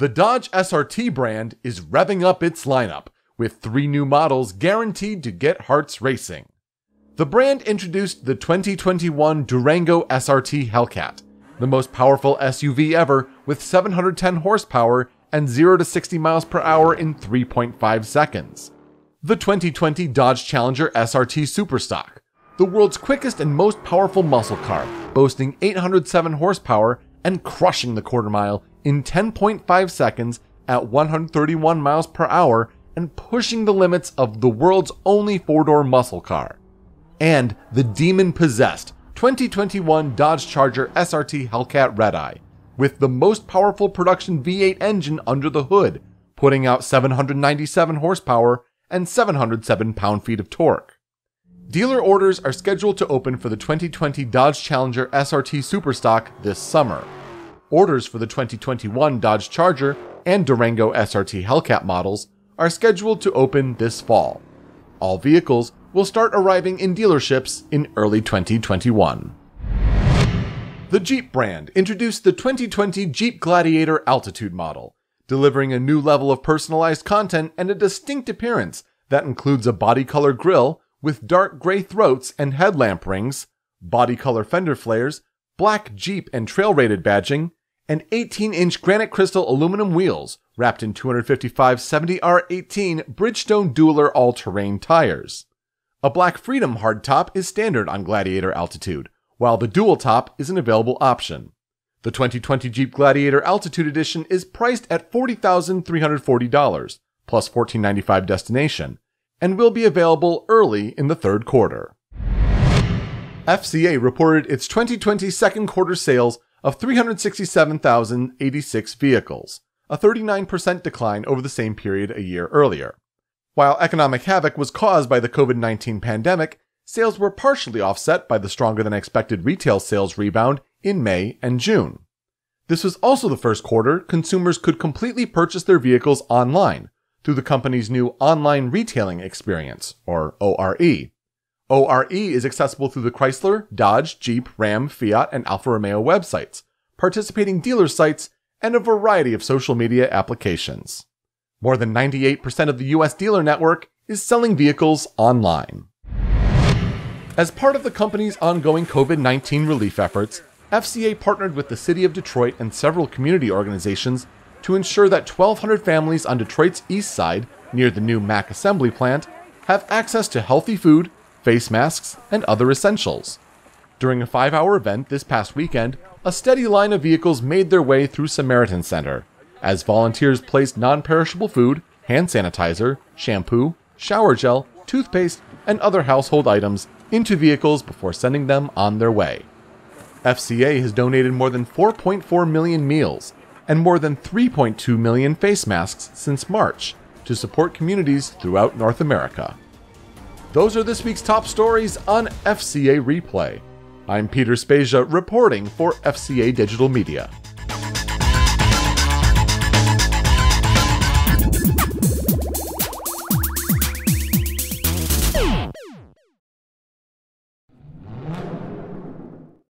The Dodge SRT brand is revving up its lineup, with three new models guaranteed to get hearts racing. The brand introduced the 2021 Durango SRT Hellcat, the most powerful SUV ever with 710 horsepower and 0 to 60 miles per hour in 3.5 seconds. The 2020 Dodge Challenger SRT Superstock, the world's quickest and most powerful muscle car, boasting 807 horsepower and crushing the quarter mile in 10.5 seconds at 131 miles per hour and pushing the limits of the world's only four door muscle car. And the demon possessed 2021 Dodge Charger SRT Hellcat Redeye, with the most powerful production V8 engine under the hood, putting out 797 horsepower and 707 pound feet of torque. Dealer orders are scheduled to open for the 2020 Dodge Challenger SRT Superstock this summer. Orders for the 2021 Dodge Charger and Durango SRT Hellcat models are scheduled to open this fall. All vehicles will start arriving in dealerships in early 2021. The Jeep brand introduced the 2020 Jeep Gladiator Altitude model, delivering a new level of personalized content and a distinct appearance that includes a body color grille with dark gray throats and headlamp rings, body color fender flares, black Jeep and trail rated badging, and 18 inch granite crystal aluminum wheels wrapped in 255 70R18 Bridgestone Dueler all terrain tires. A black Freedom hardtop is standard on Gladiator Altitude, while the dual top is an available option. The 2020 Jeep Gladiator Altitude Edition is priced at $40,340 plus $14.95 destination and will be available early in the third quarter. FCA reported its 2020 second quarter sales of 367,086 vehicles, a 39% decline over the same period a year earlier. While economic havoc was caused by the COVID 19 pandemic, sales were partially offset by the stronger than expected retail sales rebound in May and June. This was also the first quarter consumers could completely purchase their vehicles online through the company's new online retailing experience, or ORE. ORE is accessible through the Chrysler, Dodge, Jeep, Ram, Fiat, and Alfa Romeo websites, participating dealer sites, and a variety of social media applications. More than 98% of the US dealer network is selling vehicles online. As part of the company's ongoing COVID 19 relief efforts, FCA partnered with the City of Detroit and several community organizations to ensure that 1,200 families on Detroit's east side, near the new Mack assembly plant, have access to healthy food, face masks, and other essentials. During a five hour event this past weekend, a steady line of vehicles made their way through Samaritan Center as volunteers placed non perishable food, hand sanitizer, shampoo, shower gel, toothpaste, and other household items into vehicles before sending them on their way. FCA has donated more than 4.4 million meals and more than 3.2 million face masks since March to support communities throughout North America. Those are this week's top stories on FCA Replay. I'm Peter Spezia reporting for FCA Digital Media.